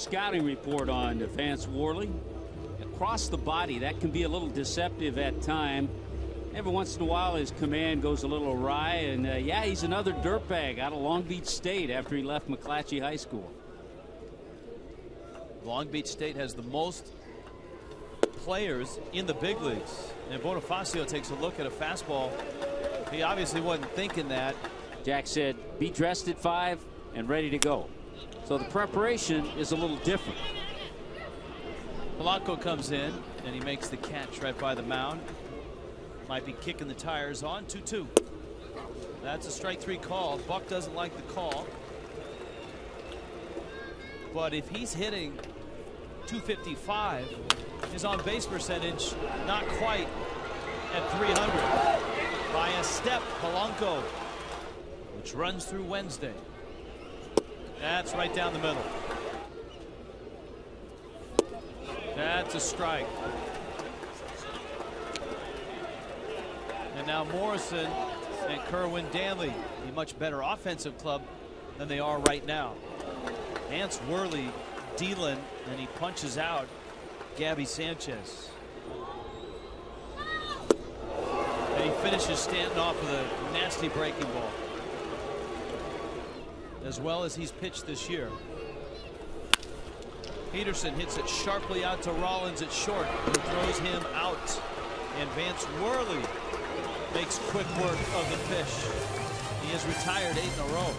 scouting report on Vance Worley. Across the body, that can be a little deceptive at time. Every once in a while, his command goes a little awry, and uh, yeah, he's another dirtbag out of Long Beach State after he left McClatchy High School. Long Beach State has the most players in the big leagues. And Bonifacio takes a look at a fastball. He obviously wasn't thinking that. Jack said, be dressed at five and ready to go. So the preparation is a little different. Polanco comes in and he makes the catch right by the mound. Might be kicking the tires on 2 2. That's a strike three call. Buck doesn't like the call. But if he's hitting 255, his on base percentage not quite at 300. By a step, Polanco, which runs through Wednesday. That's right down the middle. That's a strike. And now Morrison and Kerwin Danley, a much better offensive club than they are right now. Vance Worley dealing, and he punches out Gaby Sanchez. And he finishes Stanton off with a nasty breaking ball. As well as he's pitched this year. Petersen hits it sharply out to Rollins at short and throws him out. And Vance Worley makes quick work of the fish. He has retired eight in a row.